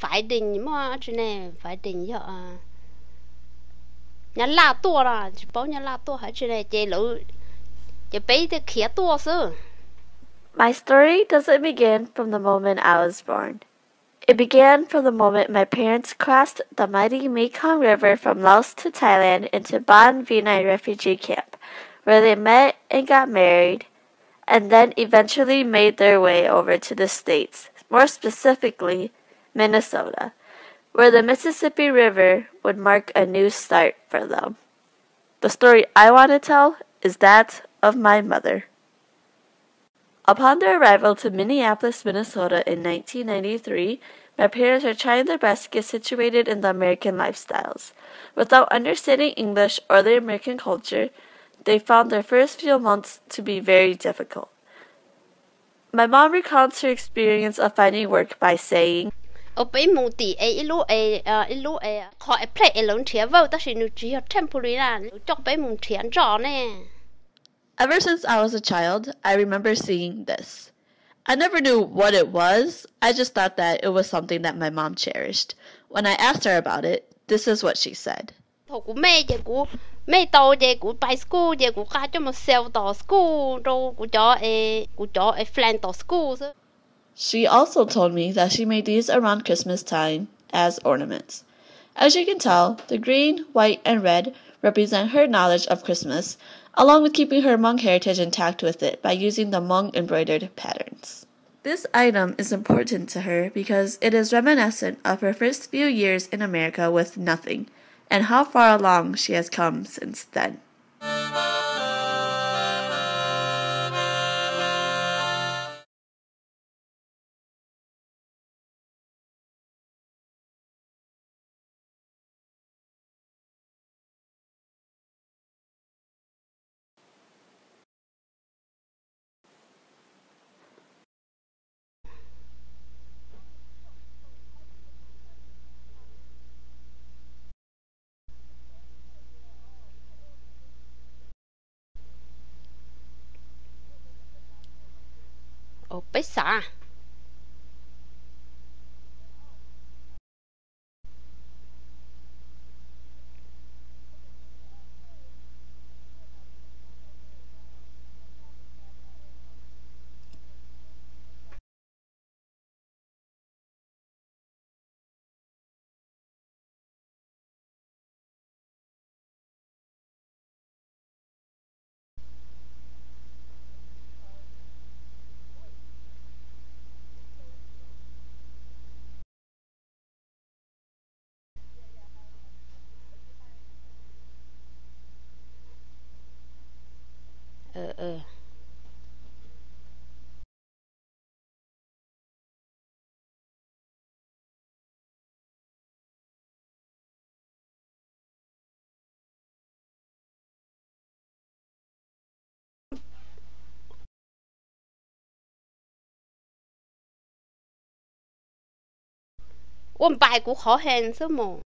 phải định nhà la là chỉ bảo nhà la này chế lũ bé thì khía My story doesn't begin from the moment I was born. It began from the moment my parents crossed the mighty Mekong River from Laos to Thailand into Ban Vinai refugee camp, where they met and got married, and then eventually made their way over to the States, more specifically, Minnesota, where the Mississippi River would mark a new start for them. The story I want to tell is that of my mother. Upon their arrival to Minneapolis, Minnesota in 1993, my parents were trying their best to get situated in the American lifestyles. Without understanding English or the American culture, they found their first few months to be very difficult. My mom recounts her experience of finding work by saying, ở bên mù tì ấy ít lúc ấy ít lúc ấy họ ấy play ấy lớn thiệt vào ta chỉ nur chỉ có temporary là cho bên mù thiệt rõ nè Ever since I was a child, I remember seeing this. I never knew what it was, I just thought that it was something that my mom cherished. When I asked her about it, this is what she said. Thôi của mẹ giờ của mẹ tàu giờ của by school giờ của cả cho một sell tàu school rồi của cho ấy của cho ấy plan tàu school chứ She also told me that she made these around Christmas time as ornaments. As you can tell, the green, white, and red represent her knowledge of Christmas, along with keeping her Hmong heritage intact with it by using the Hmong embroidered patterns. This item is important to her because it is reminiscent of her first few years in America with nothing, and how far along she has come since then. 为啥？我排骨好狠，什么？